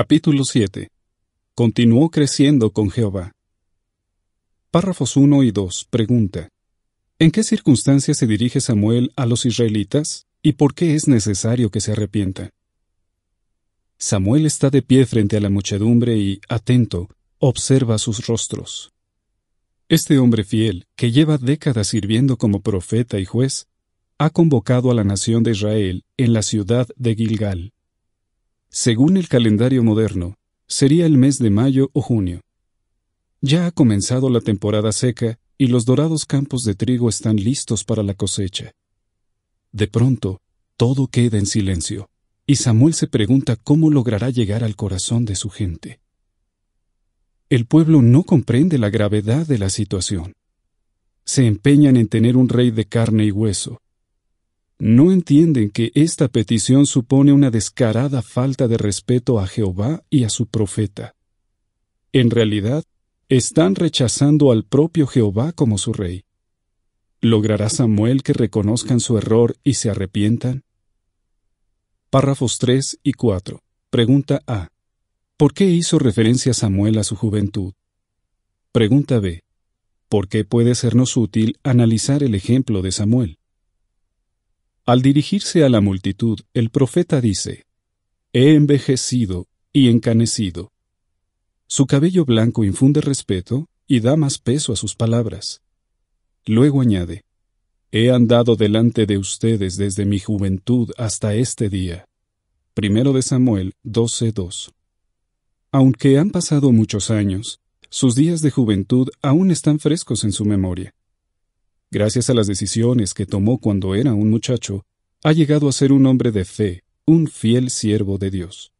Capítulo 7. Continuó creciendo con Jehová. Párrafos 1 y 2. Pregunta. ¿En qué circunstancias se dirige Samuel a los israelitas y por qué es necesario que se arrepientan? Samuel está de pie frente a la muchedumbre y, atento, observa sus rostros. Este hombre fiel, que lleva décadas sirviendo como profeta y juez, ha convocado a la nación de Israel en la ciudad de Gilgal. Según el calendario moderno, sería el mes de mayo o junio. Ya ha comenzado la temporada seca y los dorados campos de trigo están listos para la cosecha. De pronto, todo queda en silencio, y Samuel se pregunta cómo logrará llegar al corazón de su gente. El pueblo no comprende la gravedad de la situación. Se empeñan en tener un rey de carne y hueso. No entienden que esta petición supone una descarada falta de respeto a Jehová y a su profeta. En realidad, están rechazando al propio Jehová como su rey. ¿Logrará Samuel que reconozcan su error y se arrepientan? Párrafos 3 y 4. Pregunta A. ¿Por qué hizo referencia Samuel a su juventud? Pregunta B. ¿Por qué puede sernos útil analizar el ejemplo de Samuel? Al dirigirse a la multitud, el profeta dice, He envejecido y encanecido. Su cabello blanco infunde respeto y da más peso a sus palabras. Luego añade, He andado delante de ustedes desde mi juventud hasta este día. Primero de Samuel 12:2. Aunque han pasado muchos años, sus días de juventud aún están frescos en su memoria. Gracias a las decisiones que tomó cuando era un muchacho, ha llegado a ser un hombre de fe, un fiel siervo de Dios.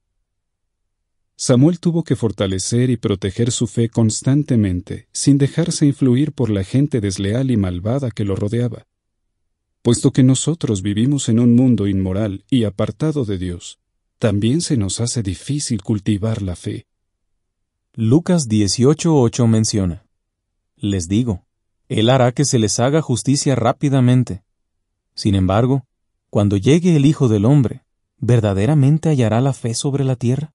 Samuel tuvo que fortalecer y proteger su fe constantemente, sin dejarse influir por la gente desleal y malvada que lo rodeaba. Puesto que nosotros vivimos en un mundo inmoral y apartado de Dios, también se nos hace difícil cultivar la fe. Lucas 18:8 menciona, Les digo, Él hará que se les haga justicia rápidamente. Sin embargo, cuando llegue el Hijo del Hombre, ¿verdaderamente hallará la fe sobre la tierra?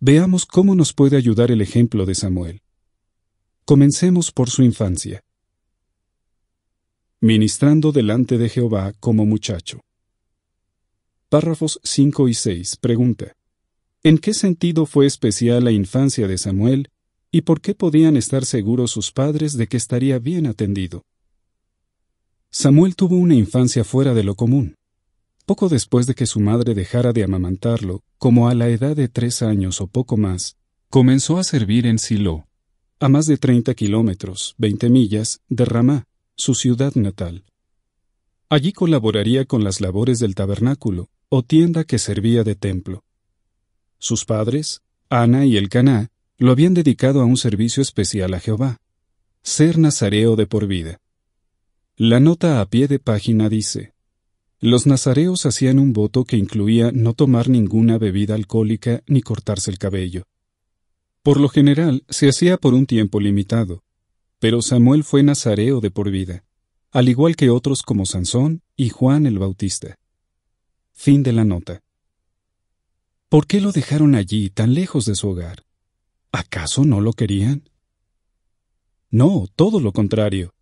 Veamos cómo nos puede ayudar el ejemplo de Samuel. Comencemos por su infancia. Ministrando delante de Jehová como muchacho. Párrafos 5 y 6. Pregunta. ¿En qué sentido fue especial la infancia de Samuel y por qué podían estar seguros sus padres de que estaría bien atendido? Samuel tuvo una infancia fuera de lo común. Poco después de que su madre dejara de amamantarlo, como a la edad de tres años o poco más, comenzó a servir en Silo, a más de treinta kilómetros, veinte millas, de Ramá, su ciudad natal. Allí colaboraría con las labores del tabernáculo, o tienda que servía de templo. Sus padres, Ana y Elcaná, lo habían dedicado a un servicio especial a Jehová, ser nazareo de por vida. La nota a pie de página dice, los nazareos hacían un voto que incluía no tomar ninguna bebida alcohólica ni cortarse el cabello. Por lo general se hacía por un tiempo limitado, pero Samuel fue nazareo de por vida, al igual que otros como Sansón y Juan el Bautista. Fin de la nota. ¿Por qué lo dejaron allí, tan lejos de su hogar? ¿Acaso no lo querían? No, todo lo contrario.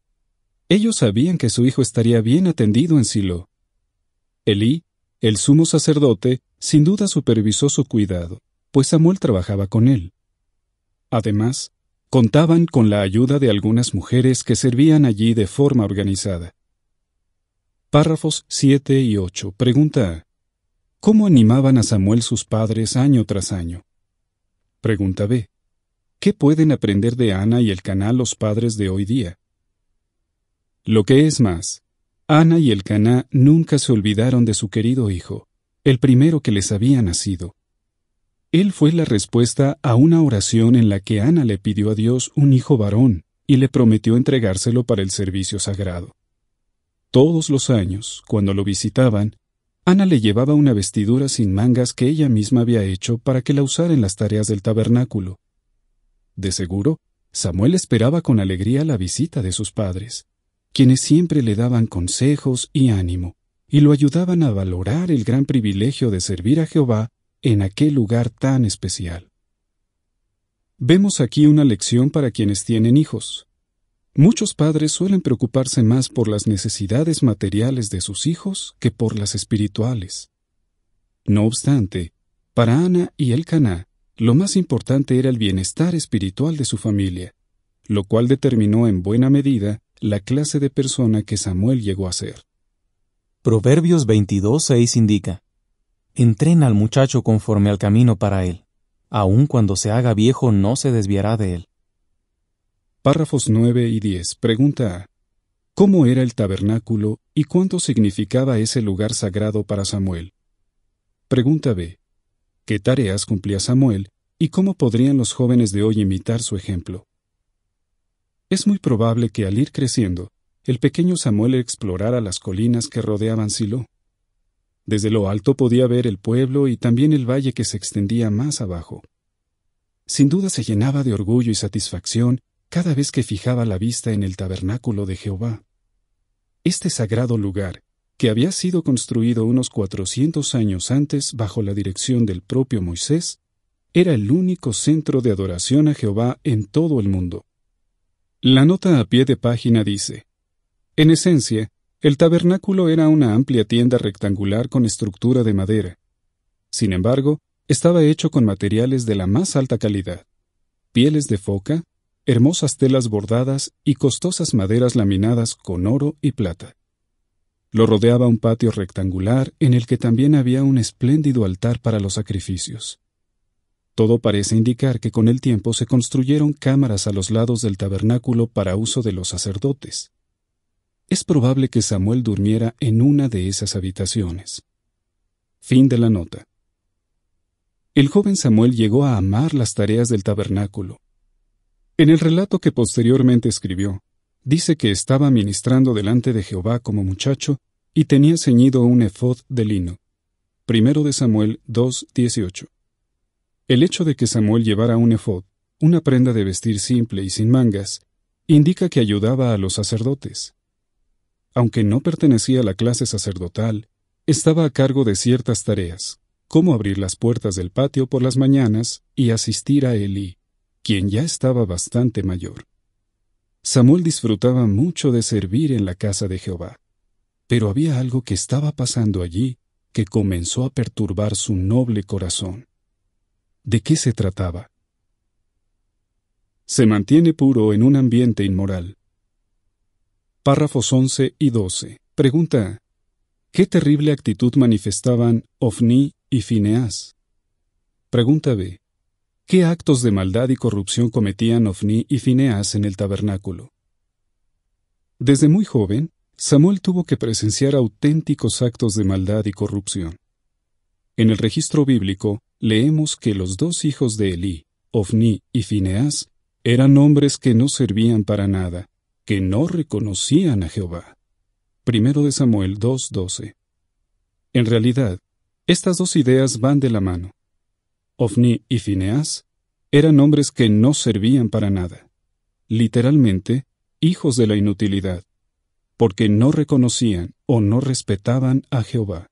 Ellos sabían que su hijo estaría bien atendido en Silo, Elí, el sumo sacerdote, sin duda supervisó su cuidado, pues Samuel trabajaba con él. Además, contaban con la ayuda de algunas mujeres que servían allí de forma organizada. Párrafos 7 y 8. Pregunta ¿Cómo animaban a Samuel sus padres año tras año? Pregunta B. ¿Qué pueden aprender de Ana y el canal los padres de hoy día? Lo que es más, Ana y el Caná nunca se olvidaron de su querido hijo, el primero que les había nacido. Él fue la respuesta a una oración en la que Ana le pidió a Dios un hijo varón y le prometió entregárselo para el servicio sagrado. Todos los años, cuando lo visitaban, Ana le llevaba una vestidura sin mangas que ella misma había hecho para que la usara en las tareas del tabernáculo. De seguro, Samuel esperaba con alegría la visita de sus padres quienes siempre le daban consejos y ánimo, y lo ayudaban a valorar el gran privilegio de servir a Jehová en aquel lugar tan especial. Vemos aquí una lección para quienes tienen hijos. Muchos padres suelen preocuparse más por las necesidades materiales de sus hijos que por las espirituales. No obstante, para Ana y el Caná, lo más importante era el bienestar espiritual de su familia, lo cual determinó en buena medida la clase de persona que Samuel llegó a ser. Proverbios 22.6 indica, Entrena al muchacho conforme al camino para él, aun cuando se haga viejo no se desviará de él. Párrafos 9 y 10. Pregunta ¿Cómo era el tabernáculo y cuánto significaba ese lugar sagrado para Samuel? Pregunta B. ¿Qué tareas cumplía Samuel y cómo podrían los jóvenes de hoy imitar su ejemplo? Es muy probable que al ir creciendo, el pequeño Samuel explorara las colinas que rodeaban Silo. Desde lo alto podía ver el pueblo y también el valle que se extendía más abajo. Sin duda se llenaba de orgullo y satisfacción cada vez que fijaba la vista en el tabernáculo de Jehová. Este sagrado lugar, que había sido construido unos cuatrocientos años antes bajo la dirección del propio Moisés, era el único centro de adoración a Jehová en todo el mundo. La nota a pie de página dice, En esencia, el tabernáculo era una amplia tienda rectangular con estructura de madera. Sin embargo, estaba hecho con materiales de la más alta calidad, pieles de foca, hermosas telas bordadas y costosas maderas laminadas con oro y plata. Lo rodeaba un patio rectangular en el que también había un espléndido altar para los sacrificios. Todo parece indicar que con el tiempo se construyeron cámaras a los lados del tabernáculo para uso de los sacerdotes. Es probable que Samuel durmiera en una de esas habitaciones. Fin de la nota. El joven Samuel llegó a amar las tareas del tabernáculo. En el relato que posteriormente escribió, dice que estaba ministrando delante de Jehová como muchacho y tenía ceñido un efod de lino. Primero de Samuel 2.18. El hecho de que Samuel llevara un efod, una prenda de vestir simple y sin mangas, indica que ayudaba a los sacerdotes. Aunque no pertenecía a la clase sacerdotal, estaba a cargo de ciertas tareas, como abrir las puertas del patio por las mañanas y asistir a Elí, quien ya estaba bastante mayor. Samuel disfrutaba mucho de servir en la casa de Jehová, pero había algo que estaba pasando allí que comenzó a perturbar su noble corazón. ¿De qué se trataba? Se mantiene puro en un ambiente inmoral. Párrafos 11 y 12. Pregunta. ¿Qué terrible actitud manifestaban Ofni y Fineás? Pregunta B. ¿Qué actos de maldad y corrupción cometían Ofni y Fineás en el tabernáculo? Desde muy joven, Samuel tuvo que presenciar auténticos actos de maldad y corrupción. En el registro bíblico, leemos que los dos hijos de Elí, Ofni y Fineás, eran hombres que no servían para nada, que no reconocían a Jehová. Primero de Samuel 2.12. En realidad, estas dos ideas van de la mano. Ofni y Fineás eran hombres que no servían para nada, literalmente, hijos de la inutilidad, porque no reconocían o no respetaban a Jehová.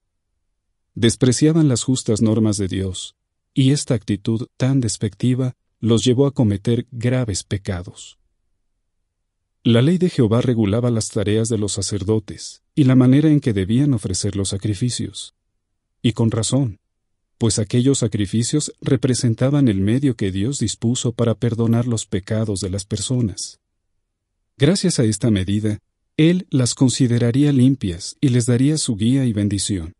Despreciaban las justas normas de Dios, y esta actitud tan despectiva los llevó a cometer graves pecados. La ley de Jehová regulaba las tareas de los sacerdotes y la manera en que debían ofrecer los sacrificios. Y con razón, pues aquellos sacrificios representaban el medio que Dios dispuso para perdonar los pecados de las personas. Gracias a esta medida, Él las consideraría limpias y les daría su guía y bendición.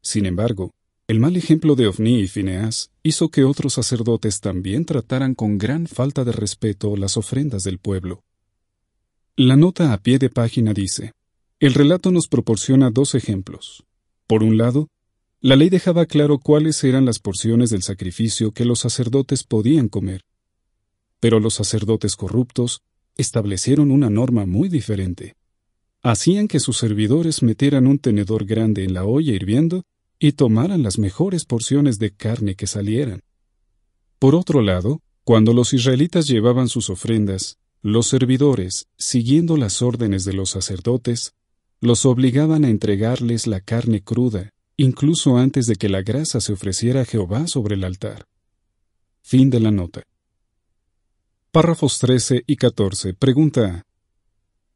Sin embargo, el mal ejemplo de Ofni y Fineas hizo que otros sacerdotes también trataran con gran falta de respeto las ofrendas del pueblo. La nota a pie de página dice, el relato nos proporciona dos ejemplos. Por un lado, la ley dejaba claro cuáles eran las porciones del sacrificio que los sacerdotes podían comer. Pero los sacerdotes corruptos establecieron una norma muy diferente. Hacían que sus servidores metieran un tenedor grande en la olla hirviendo y tomaran las mejores porciones de carne que salieran. Por otro lado, cuando los israelitas llevaban sus ofrendas, los servidores, siguiendo las órdenes de los sacerdotes, los obligaban a entregarles la carne cruda, incluso antes de que la grasa se ofreciera a Jehová sobre el altar. Fin de la nota. Párrafos 13 y 14. Pregunta.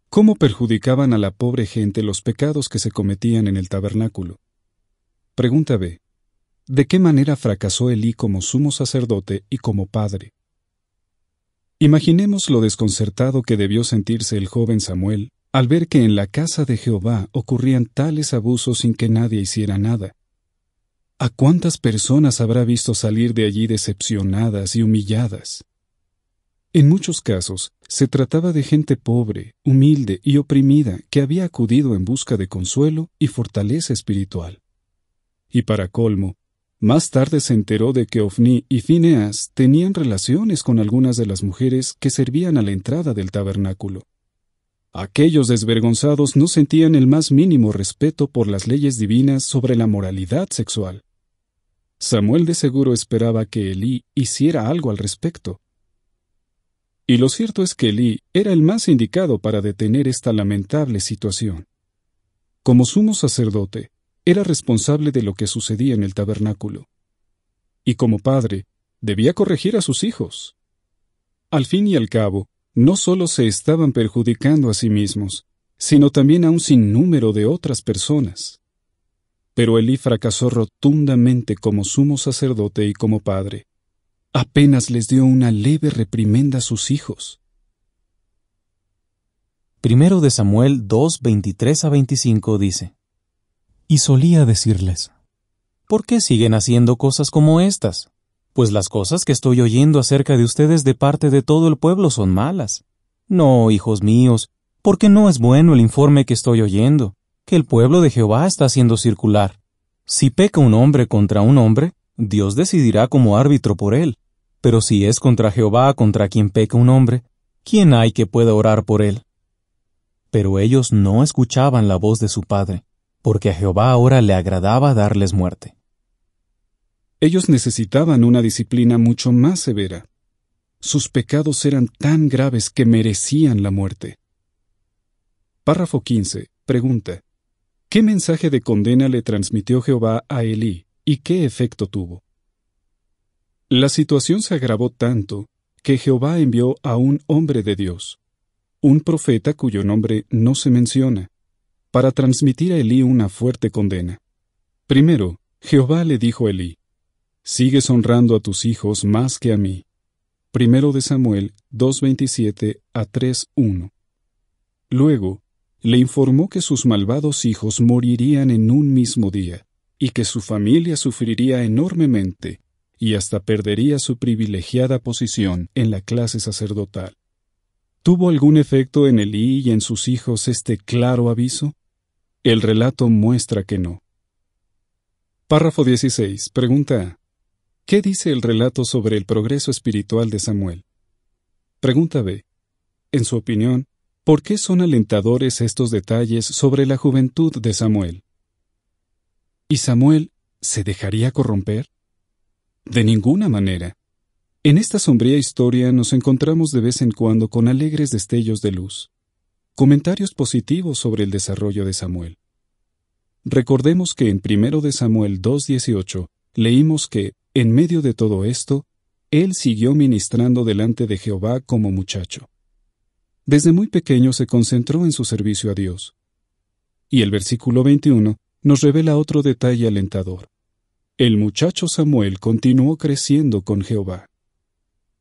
¿Cómo perjudicaban a la pobre gente los pecados que se cometían en el tabernáculo? Pregunta B. ¿De qué manera fracasó Elí como sumo sacerdote y como padre? Imaginemos lo desconcertado que debió sentirse el joven Samuel al ver que en la casa de Jehová ocurrían tales abusos sin que nadie hiciera nada. ¿A cuántas personas habrá visto salir de allí decepcionadas y humilladas? En muchos casos se trataba de gente pobre, humilde y oprimida que había acudido en busca de consuelo y fortaleza espiritual. Y para colmo, más tarde se enteró de que Ofni y Fineas tenían relaciones con algunas de las mujeres que servían a la entrada del tabernáculo. Aquellos desvergonzados no sentían el más mínimo respeto por las leyes divinas sobre la moralidad sexual. Samuel de seguro esperaba que Elí hiciera algo al respecto. Y lo cierto es que Elí era el más indicado para detener esta lamentable situación. Como sumo sacerdote, era responsable de lo que sucedía en el tabernáculo. Y como padre, debía corregir a sus hijos. Al fin y al cabo, no solo se estaban perjudicando a sí mismos, sino también a un sinnúmero de otras personas. Pero Elí fracasó rotundamente como sumo sacerdote y como padre. Apenas les dio una leve reprimenda a sus hijos. Primero de Samuel 2, 23 a 25 dice, Y solía decirles, ¿por qué siguen haciendo cosas como estas? Pues las cosas que estoy oyendo acerca de ustedes de parte de todo el pueblo son malas. No, hijos míos, porque no es bueno el informe que estoy oyendo, que el pueblo de Jehová está haciendo circular. Si peca un hombre contra un hombre, Dios decidirá como árbitro por él. Pero si es contra Jehová contra quien peca un hombre, ¿quién hay que pueda orar por él? Pero ellos no escuchaban la voz de su padre, porque a Jehová ahora le agradaba darles muerte. Ellos necesitaban una disciplina mucho más severa. Sus pecados eran tan graves que merecían la muerte. Párrafo 15. Pregunta. ¿Qué mensaje de condena le transmitió Jehová a Elí y qué efecto tuvo? La situación se agravó tanto que Jehová envió a un hombre de Dios, un profeta cuyo nombre no se menciona, para transmitir a Elí una fuerte condena. Primero, Jehová le dijo a Elí, Sigues honrando a tus hijos más que a mí. Primero de Samuel 2.27 a 3.1. Luego, le informó que sus malvados hijos morirían en un mismo día, y que su familia sufriría enormemente, y hasta perdería su privilegiada posición en la clase sacerdotal. ¿Tuvo algún efecto en Elí y en sus hijos este claro aviso? El relato muestra que no. Párrafo 16. Pregunta ¿Qué dice el relato sobre el progreso espiritual de Samuel? Pregunta B. En su opinión, ¿por qué son alentadores estos detalles sobre la juventud de Samuel? ¿Y Samuel se dejaría corromper? De ninguna manera. En esta sombría historia nos encontramos de vez en cuando con alegres destellos de luz, comentarios positivos sobre el desarrollo de Samuel. Recordemos que en 1 de Samuel 2.18 leímos que, en medio de todo esto, él siguió ministrando delante de Jehová como muchacho. Desde muy pequeño se concentró en su servicio a Dios. Y el versículo 21 nos revela otro detalle alentador. El muchacho Samuel continuó creciendo con Jehová.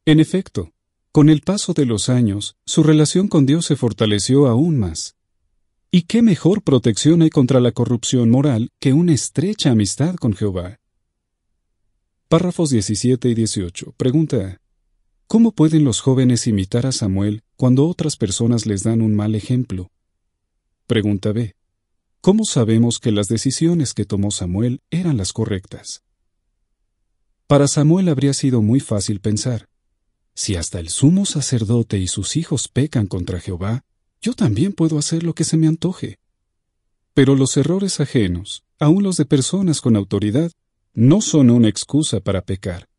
En efecto, con el paso de los años, su relación con Dios se fortaleció aún más. ¿Y qué mejor protección hay contra la corrupción moral que una estrecha amistad con Jehová? Párrafos 17 y 18. Pregunta. ¿Cómo pueden los jóvenes imitar a Samuel cuando otras personas les dan un mal ejemplo? Pregunta B. ¿Cómo sabemos que las decisiones que tomó Samuel eran las correctas? Para Samuel habría sido muy fácil pensar, si hasta el sumo sacerdote y sus hijos pecan contra Jehová, yo también puedo hacer lo que se me antoje. Pero los errores ajenos, aun los de personas con autoridad, no son una excusa para pecar.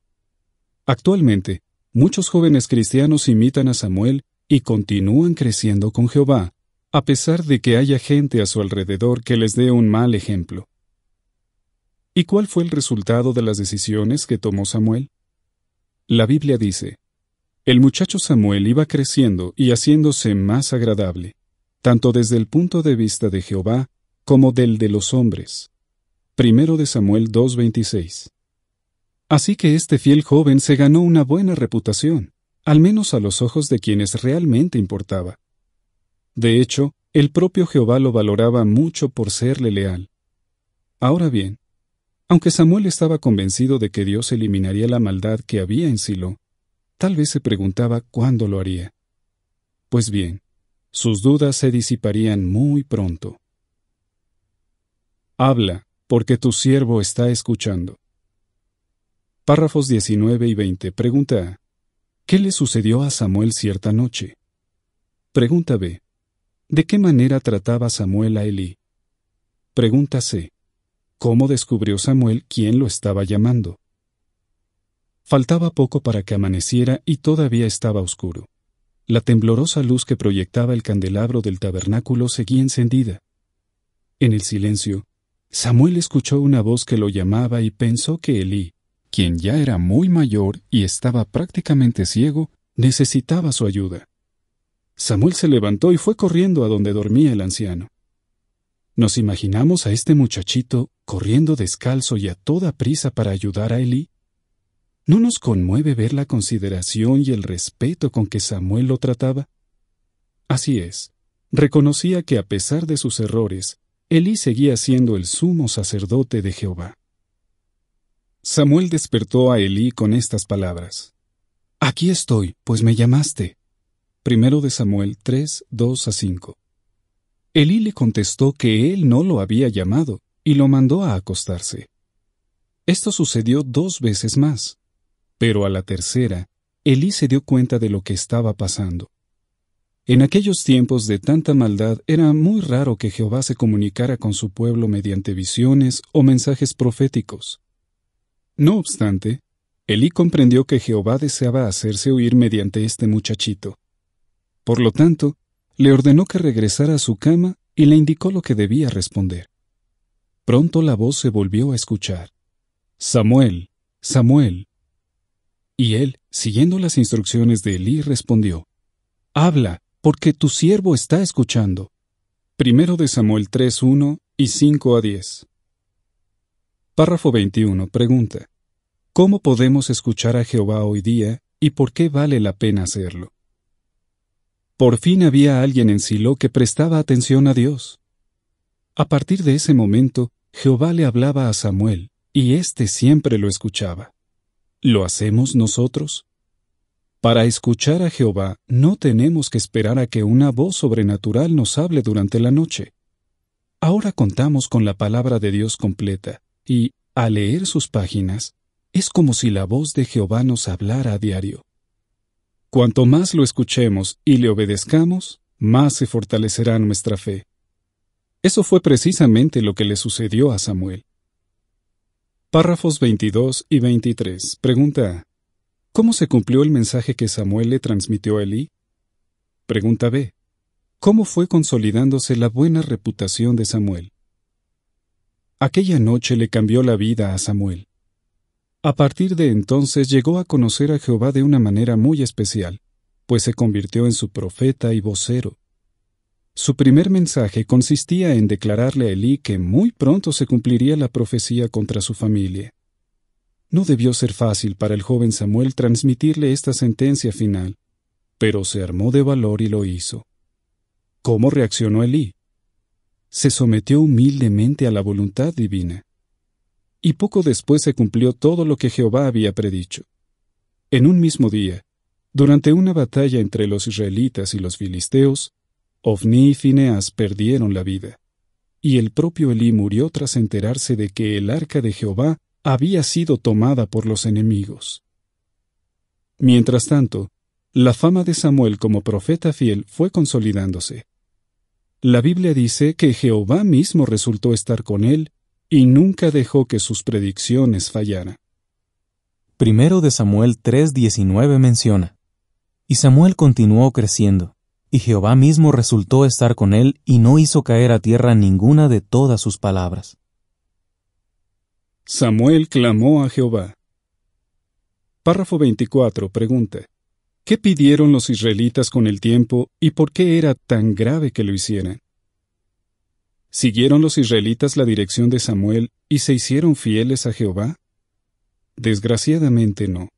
Actualmente, muchos jóvenes cristianos imitan a Samuel y continúan creciendo con Jehová, a pesar de que haya gente a su alrededor que les dé un mal ejemplo. ¿Y cuál fue el resultado de las decisiones que tomó Samuel? La Biblia dice, el muchacho Samuel iba creciendo y haciéndose más agradable, tanto desde el punto de vista de Jehová como del de los hombres. Primero de Samuel 2.26. Así que este fiel joven se ganó una buena reputación, al menos a los ojos de quienes realmente importaba. De hecho, el propio Jehová lo valoraba mucho por serle leal. Ahora bien, aunque Samuel estaba convencido de que Dios eliminaría la maldad que había en Silo, Tal vez se preguntaba cuándo lo haría. Pues bien, sus dudas se disiparían muy pronto. Habla, porque tu siervo está escuchando. Párrafos 19 y 20. Pregunta A. ¿Qué le sucedió a Samuel cierta noche? Pregunta B. ¿De qué manera trataba Samuel a Elí? Pregunta C. ¿Cómo descubrió Samuel quién lo estaba llamando? Faltaba poco para que amaneciera y todavía estaba oscuro. La temblorosa luz que proyectaba el candelabro del tabernáculo seguía encendida. En el silencio, Samuel escuchó una voz que lo llamaba y pensó que Elí, quien ya era muy mayor y estaba prácticamente ciego, necesitaba su ayuda. Samuel se levantó y fue corriendo a donde dormía el anciano. Nos imaginamos a este muchachito corriendo descalzo y a toda prisa para ayudar a Elí. ¿No nos conmueve ver la consideración y el respeto con que Samuel lo trataba? Así es, reconocía que a pesar de sus errores, Elí seguía siendo el sumo sacerdote de Jehová. Samuel despertó a Elí con estas palabras. Aquí estoy, pues me llamaste. Primero de Samuel 3, 2 a 5. Elí le contestó que él no lo había llamado y lo mandó a acostarse. Esto sucedió dos veces más. Pero a la tercera, Elí se dio cuenta de lo que estaba pasando. En aquellos tiempos de tanta maldad era muy raro que Jehová se comunicara con su pueblo mediante visiones o mensajes proféticos. No obstante, Elí comprendió que Jehová deseaba hacerse oír mediante este muchachito. Por lo tanto, le ordenó que regresara a su cama y le indicó lo que debía responder. Pronto la voz se volvió a escuchar. Samuel, Samuel. Y él, siguiendo las instrucciones de Elí, respondió, Habla, porque tu siervo está escuchando. Primero de Samuel 3.1 y 5 a 10. Párrafo 21. Pregunta. ¿Cómo podemos escuchar a Jehová hoy día y por qué vale la pena hacerlo? Por fin había alguien en Silo que prestaba atención a Dios. A partir de ese momento, Jehová le hablaba a Samuel, y éste siempre lo escuchaba. ¿Lo hacemos nosotros? Para escuchar a Jehová no tenemos que esperar a que una voz sobrenatural nos hable durante la noche. Ahora contamos con la palabra de Dios completa, y, al leer sus páginas, es como si la voz de Jehová nos hablara a diario. Cuanto más lo escuchemos y le obedezcamos, más se fortalecerá nuestra fe. Eso fue precisamente lo que le sucedió a Samuel. Párrafos 22 y 23. Pregunta. ¿Cómo se cumplió el mensaje que Samuel le transmitió a Elí? Pregunta B. ¿Cómo fue consolidándose la buena reputación de Samuel? Aquella noche le cambió la vida a Samuel. A partir de entonces llegó a conocer a Jehová de una manera muy especial, pues se convirtió en su profeta y vocero. Su primer mensaje consistía en declararle a Elí que muy pronto se cumpliría la profecía contra su familia. No debió ser fácil para el joven Samuel transmitirle esta sentencia final, pero se armó de valor y lo hizo. ¿Cómo reaccionó Elí? Se sometió humildemente a la voluntad divina. Y poco después se cumplió todo lo que Jehová había predicho. En un mismo día, durante una batalla entre los israelitas y los filisteos, Ofni y Fineas perdieron la vida, y el propio Elí murió tras enterarse de que el arca de Jehová había sido tomada por los enemigos. Mientras tanto, la fama de Samuel como profeta fiel fue consolidándose. La Biblia dice que Jehová mismo resultó estar con él y nunca dejó que sus predicciones fallaran. Primero de Samuel 3:19 menciona, Y Samuel continuó creciendo, y Jehová mismo resultó estar con él y no hizo caer a tierra ninguna de todas sus palabras. Samuel clamó a Jehová. Párrafo 24. Pregunta. ¿Qué pidieron los israelitas con el tiempo y por qué era tan grave que lo hicieran? ¿Siguieron los israelitas la dirección de Samuel y se hicieron fieles a Jehová? Desgraciadamente no.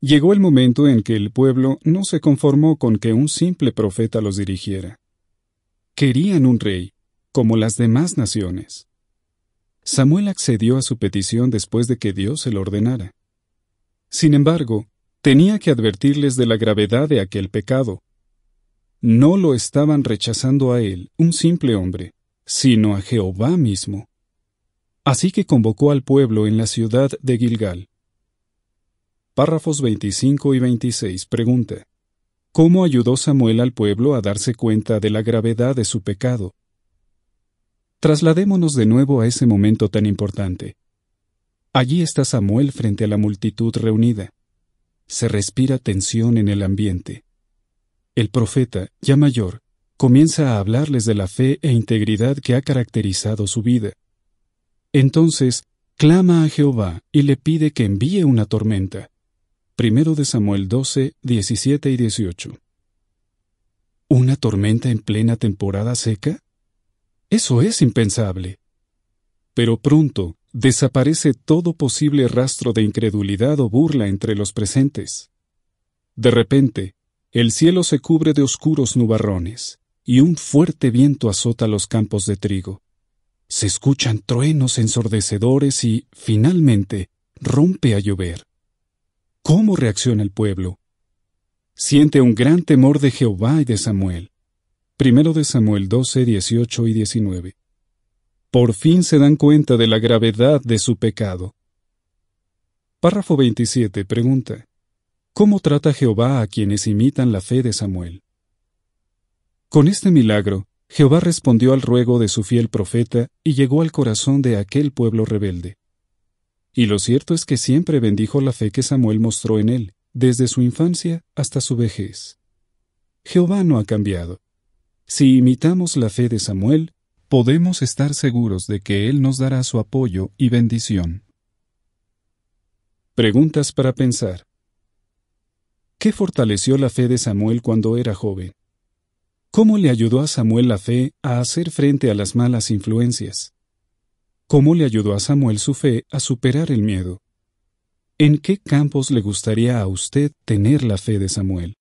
Llegó el momento en que el pueblo no se conformó con que un simple profeta los dirigiera. Querían un rey, como las demás naciones. Samuel accedió a su petición después de que Dios se lo ordenara. Sin embargo, tenía que advertirles de la gravedad de aquel pecado. No lo estaban rechazando a él, un simple hombre, sino a Jehová mismo. Así que convocó al pueblo en la ciudad de Gilgal. Párrafos 25 y 26 pregunta. ¿Cómo ayudó Samuel al pueblo a darse cuenta de la gravedad de su pecado? Trasladémonos de nuevo a ese momento tan importante. Allí está Samuel frente a la multitud reunida. Se respira tensión en el ambiente. El profeta, ya mayor, comienza a hablarles de la fe e integridad que ha caracterizado su vida. Entonces, clama a Jehová y le pide que envíe una tormenta. Primero de Samuel 12, 17 y 18. ¿Una tormenta en plena temporada seca? Eso es impensable. Pero pronto, desaparece todo posible rastro de incredulidad o burla entre los presentes. De repente, el cielo se cubre de oscuros nubarrones, y un fuerte viento azota los campos de trigo. Se escuchan truenos ensordecedores y, finalmente, rompe a llover. ¿Cómo reacciona el pueblo? Siente un gran temor de Jehová y de Samuel. Primero de Samuel 12, 18 y 19 por fin se dan cuenta de la gravedad de su pecado. Párrafo 27 pregunta. ¿Cómo trata Jehová a quienes imitan la fe de Samuel? Con este milagro, Jehová respondió al ruego de su fiel profeta y llegó al corazón de aquel pueblo rebelde. Y lo cierto es que siempre bendijo la fe que Samuel mostró en él, desde su infancia hasta su vejez. Jehová no ha cambiado. Si imitamos la fe de Samuel, podemos estar seguros de que Él nos dará su apoyo y bendición. Preguntas para pensar. ¿Qué fortaleció la fe de Samuel cuando era joven? ¿Cómo le ayudó a Samuel la fe a hacer frente a las malas influencias? ¿Cómo le ayudó a Samuel su fe a superar el miedo? ¿En qué campos le gustaría a usted tener la fe de Samuel?